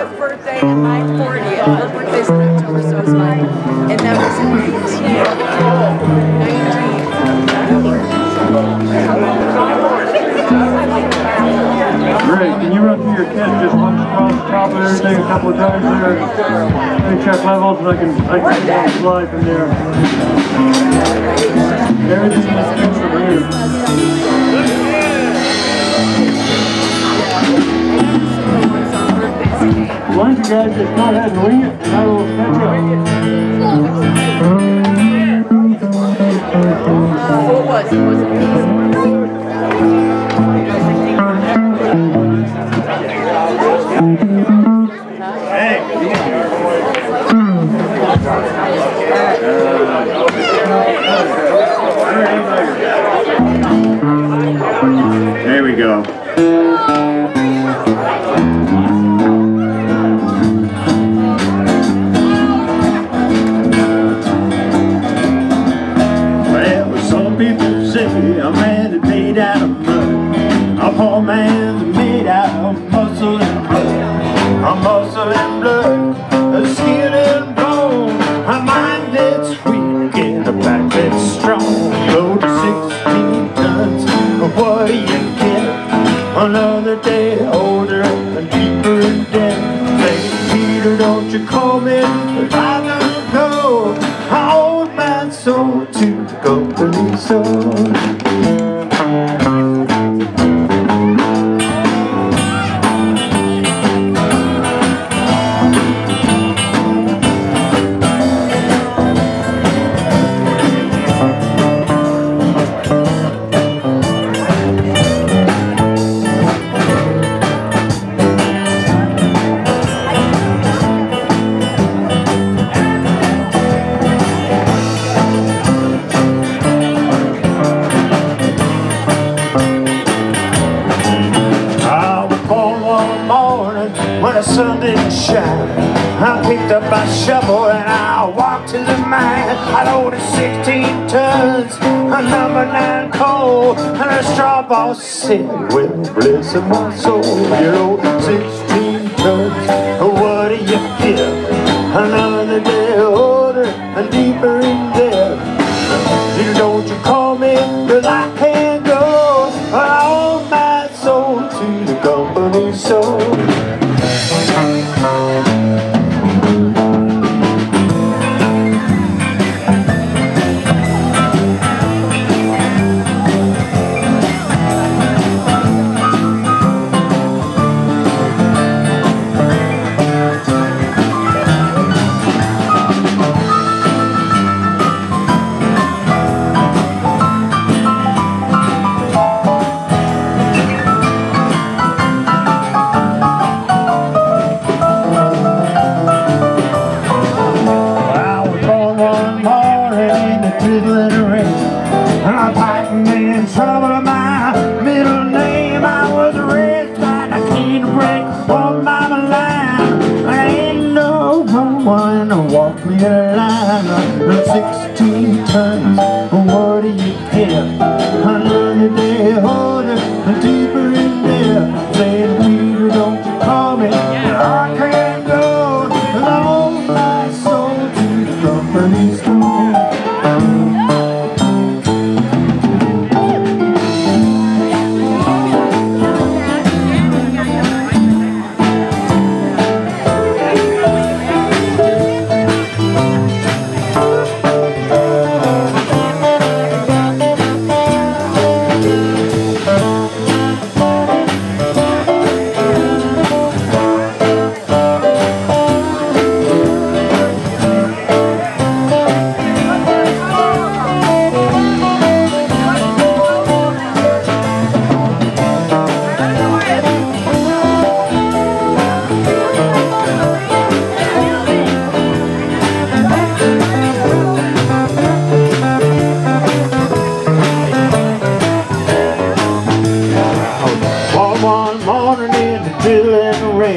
her birthday and my 40th. Her birthday's in October, so is mine. And that was in 19. Great. Can you run through your kit just once across the top of everything a couple of times there? Let me check levels and I can I can slide from there. Everything is good here. You guys just go ahead and wing it? and I will catch it was. It was. There You call me, 'cause I don't know. I owe my soul to the company soul. Shine. I picked up my shovel and I walked to the mine. I loaded 16 tons of number nine coal. And the straw boss said, well, bless my soul, you load 16 tons. What do you get? Another day older and deeper in debt. You don't you call me, cause I can't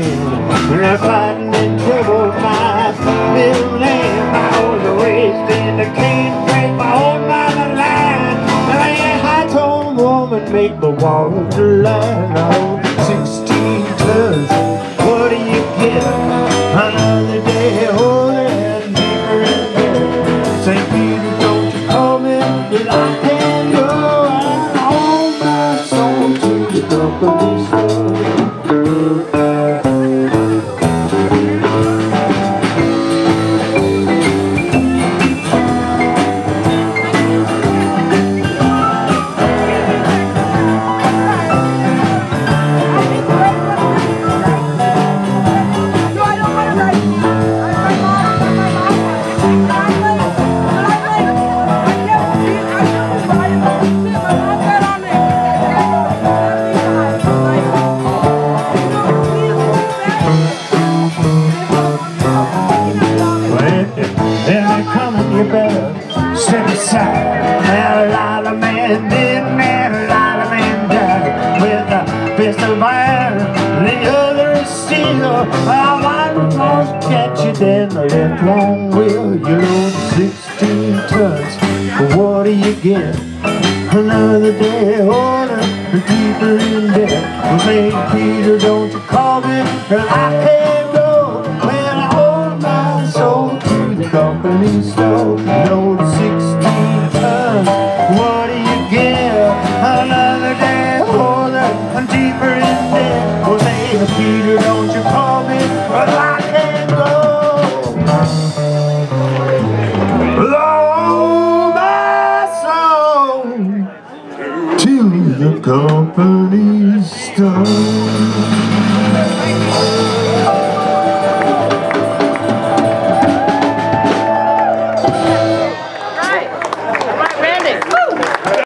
And I'm fighting in trouble my middle name I was raised in the cane break my whole mama line. And I ain't high tone woman make the walls line you better step aside. A lot of men did, and a lot of men died. With a pistol fire, the other is steel. I one more catch you, then the left long wheel. You load 16 tons, but what do you get? Another day older, deeper in debt. St. Peter, don't you call me, I can't company store.